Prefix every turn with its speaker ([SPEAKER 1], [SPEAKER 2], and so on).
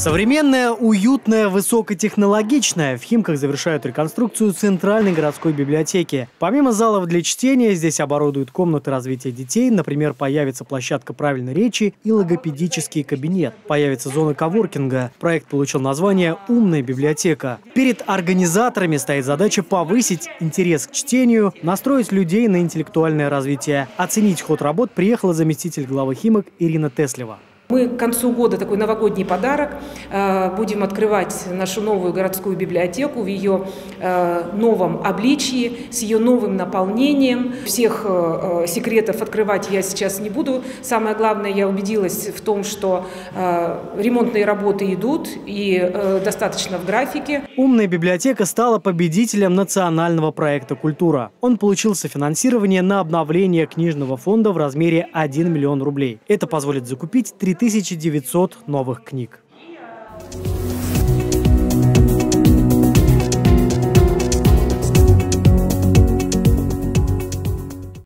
[SPEAKER 1] Современная, уютная, высокотехнологичная. В Химках завершают реконструкцию Центральной городской библиотеки. Помимо залов для чтения, здесь оборудуют комнаты развития детей. Например, появится площадка правильной речи и логопедический кабинет. Появится зона коворкинга. Проект получил название «Умная библиотека». Перед организаторами стоит задача повысить интерес к чтению, настроить людей на интеллектуальное развитие. Оценить ход работ приехала заместитель главы Химок Ирина Теслева.
[SPEAKER 2] Мы к концу года такой новогодний подарок. Э, будем открывать нашу новую городскую библиотеку в ее э, новом обличии, с ее новым наполнением. Всех э, секретов открывать я сейчас не буду. Самое главное, я убедилась в том, что ремонтные работы идут и достаточно в графике.
[SPEAKER 1] Умная библиотека стала победителем национального проекта «Культура». Он получил софинансирование на обновление книжного фонда в размере 1 миллион рублей. Это позволит закупить 3 1900 новых книг.